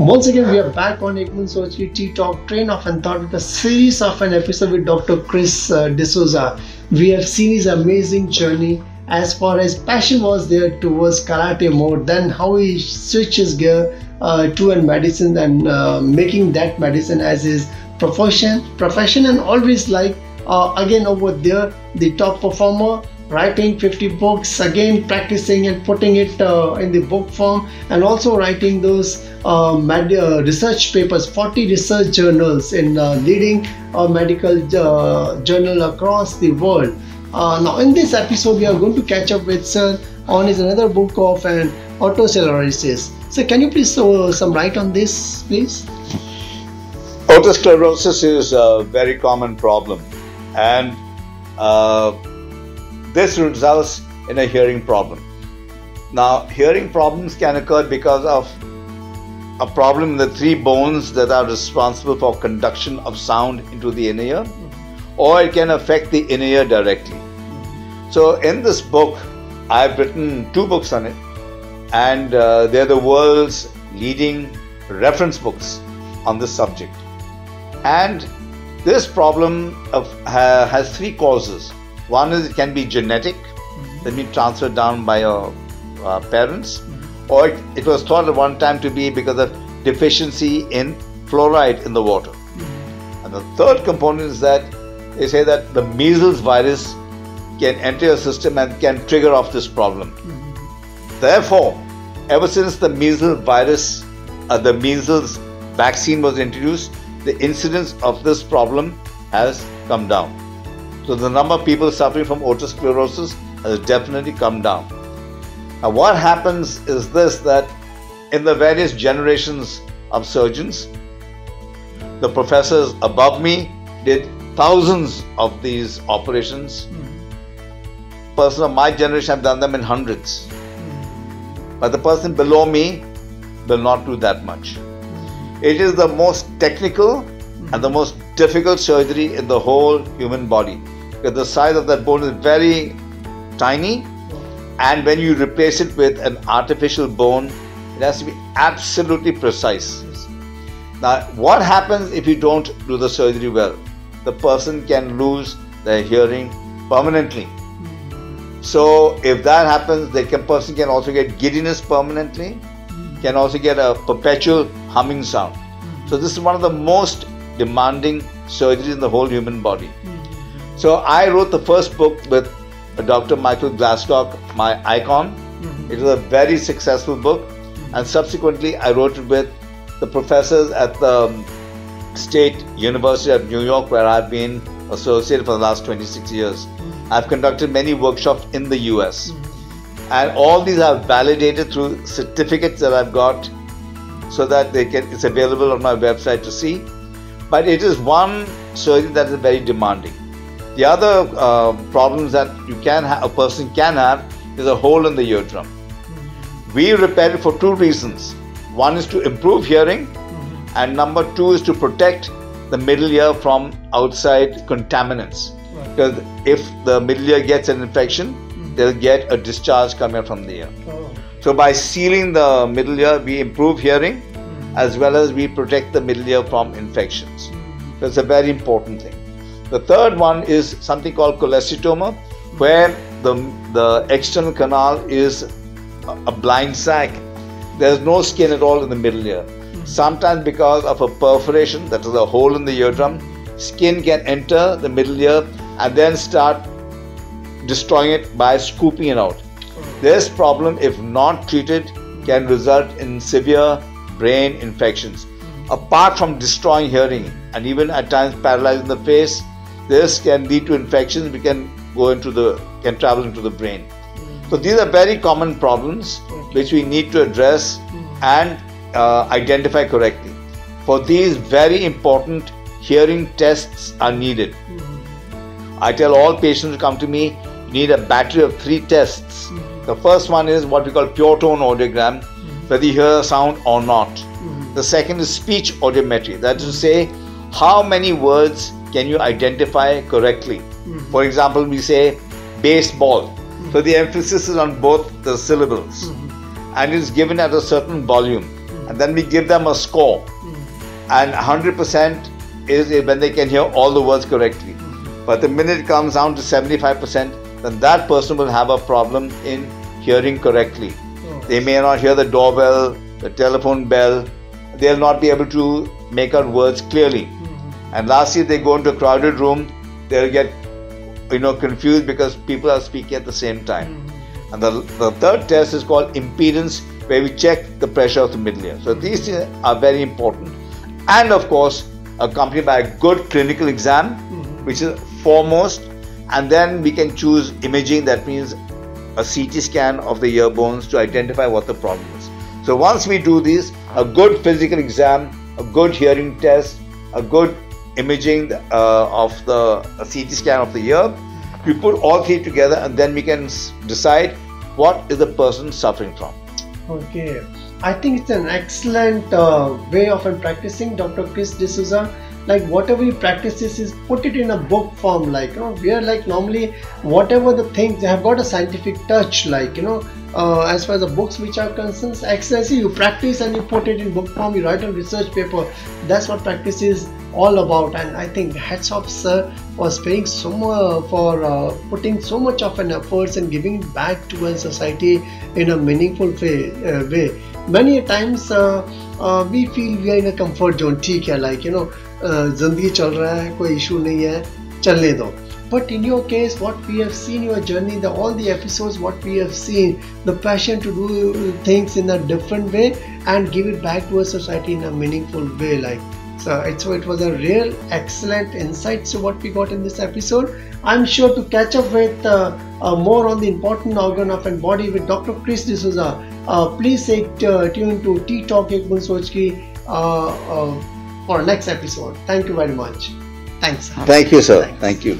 Once again, we are back on Ek Boond Soch Ki Tea Talk Train of and Thought with a series of an episode with Dr. Chris uh, De Souza. We have seen his amazing journey as far as passion was there towards karate more, then how he switches gear uh, to a medicine and uh, making that medicine as his profession, profession, and always like uh, again over there the top performer writing 50 books again practicing and putting it uh, in the book form and also writing those uh, med- uh, research papers 40 research journals in uh, leading uh, medical uh, journal across the world. Now in this episode we are going to catch up with sir on his another book of an otosclerosis. So can you please throw some light on this please? Otosclerosis is a very common problem. And this results in a hearing problem. Now, hearing problems can occur because of a problem in the three bones that are responsible for conduction of sound into the inner ear, or it can affect the inner ear directly. So, in this book, I've written two books on it, and uh, they're the world's leading reference books on this subject. And this problem of, uh, has three causes. One is it can be genetic, mm-hmm. that means transferred down by your uh, parents, mm-hmm. or it, it, was thought at one time to be because of deficiency in fluoride in the water. Mm-hmm. And the third component is that they say that the measles virus can enter your system and can trigger off this problem. Mm-hmm. Therefore, ever since the measles virus, uh, the measles vaccine was introduced, the incidence of this problem has come down. So the number of people suffering from otosclerosis has definitely come down. Now what happens is this that in the various generations of surgeons, the professors above me did thousands of these operations. Mm-hmm. Person of my generation have done them in 100s mm-hmm. But the person below me will not do that much. Mm-hmm. It is the most technical and the most difficult surgery in the whole human body the size of that bone is very tiny. And when you replace it with an artificial bone it has to be absolutely precise. Now what happens if you don't do the surgery well? The person can lose their hearing permanently. So if that happens the person can also get giddiness permanently can also get a perpetual humming sound. So this is one of the most demanding surgeries in the whole human body so I wrote the first book with Dr. Michael Glasscock, my icon. Mm-hmm. It was a very successful book, mm-hmm. and subsequently I wrote it with the professors at the State University of New York, where I've been associated for the last 26 years. Mm-hmm. I've conducted many workshops in the US, mm-hmm. and all these are validated through certificates that I've got, so that they can it's available on my website to see. But it is one surgery that is very demanding. The other uh, problems that you can ha- a person can have is a hole in the eardrum. Mm-hmm. We repair it for two reasons. One is to improve hearing, mm-hmm. and number two is to protect the middle ear from outside contaminants. Right. Because if the middle ear gets an infection, mm-hmm. they'll get a discharge coming from the ear. Oh. So by sealing the middle ear, we improve hearing mm-hmm. as well as we protect the middle ear from infections. That's a very important thing. The third one is something called cholesteatoma, where the, the external canal is a blind sac. There's no skin at all in the middle ear. Mm-hmm. Sometimes, because of a perforation, that is a hole in the eardrum, skin can enter the middle ear and then start destroying it by scooping it out. This problem, if not treated, can result in severe brain infections. Mm-hmm. Apart from destroying hearing and even at times paralyzing the face, this can lead to infections which can go into the can travel into the brain. So these are very common problems which we need to address hmm. and uh, identify correctly. For these very important hearing tests are needed. Hmm. I tell all patients who come to me, you need a battery of three tests. Hmm. The first one is what we call pure tone audiogram, whether you hear a sound or not. The second is speech audiometry, that is to say, how many words can you identify correctly? Mm-hmm. For example, we say baseball. Mm-hmm. So the emphasis is on both the syllables mm-hmm. and it's given at a certain volume. and then we give them a score. And 100% is when they can hear all the words correctly. But the minute it comes down to 75%, then that person will have a problem in hearing correctly. Oh. They may not hear the doorbell, the telephone bell, they'll not be able to make out words clearly. And lastly, they go into a crowded room, they'll get you know confused because people are speaking at the same time. Mm-hmm. And the, the third test is called impedance, where we check the pressure of the middle ear. So these things are very important. And of course, accompanied by a good clinical exam, mm-hmm. which is foremost. And then we can choose imaging, that means a CT scan of the ear bones to identify what the problem is. So once we do this, a good physical exam, a good hearing test, a good imaging uh, of the CT scan of the ear, we put all three together and then we can decide what is the person suffering from. Okay, I think it's an excellent uh, way of practicing, Dr. Chris De Souza like whatever you practice this is put it in a book form like you know we are like normally whatever the things they have got a scientific touch like you know uh, as far as the books which are concerned, exercise you practice and you put it in book form you write a research paper that's what practice is all about and i think hats off sir was paying so much for uh, putting so much of an efforts and giving back to our society in a meaningful way, uh, way. many times uh, uh, we feel we are in a comfort zone theek like you know ज़िंदगी चल रहा है कोई issue नहीं है चलने दो But in your case, what we have seen your journey, the all the episodes, what we have seen, the passion to do things in a different way and give it back to a society in a meaningful way, like. So it, so it was a real excellent insight to what we got in this episode. I'm sure to catch up with uh, uh, more on the important organ of and body with Dr. Chris This De Souza. a. Uh, please stay tuned to T-Talk Ekman Sochki. For next episode. Thank you very much. Thanks. Thank you, sir. Thank you.